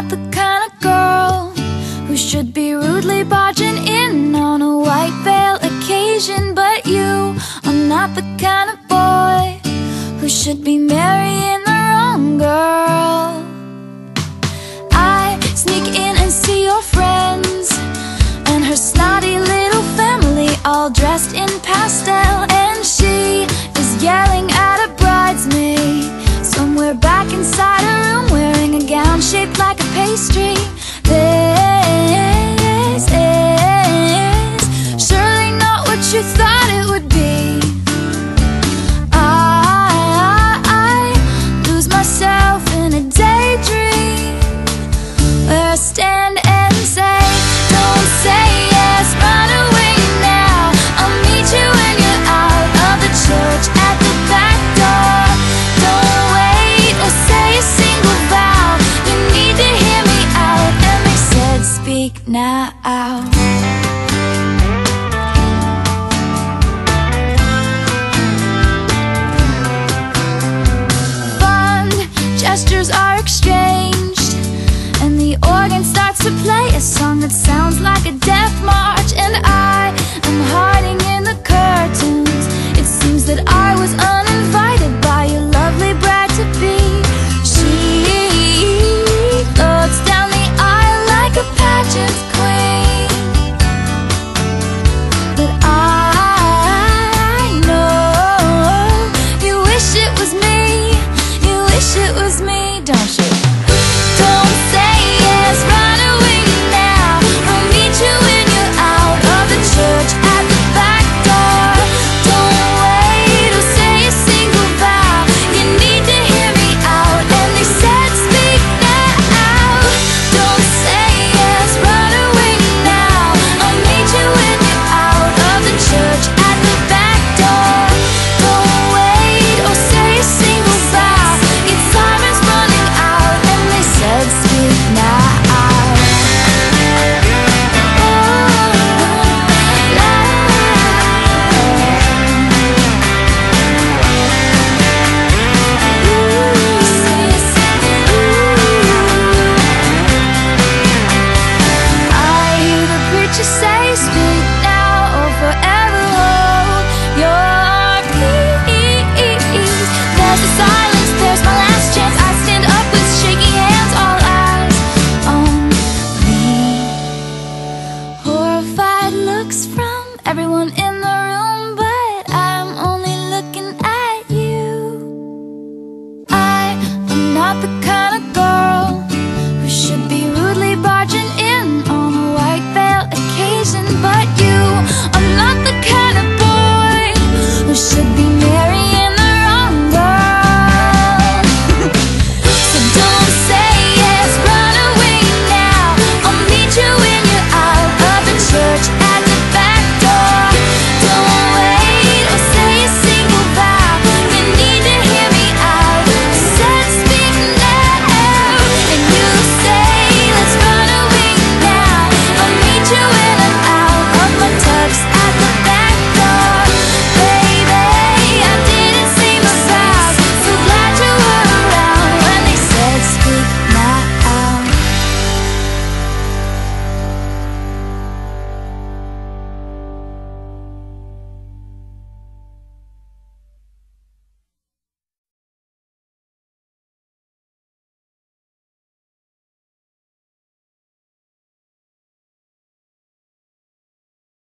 not the kind of girl who should be rudely barging in on a white veil occasion. But you are not the kind of boy who should be marrying the wrong girl. I sneak in and see your friends and her snotty little family all dressed in pastel, and she is yelling at a bridesmaid somewhere back inside a room wearing a gown shaped like street. gestures are exchanged. And the organ starts to play a song that sounds like a death march.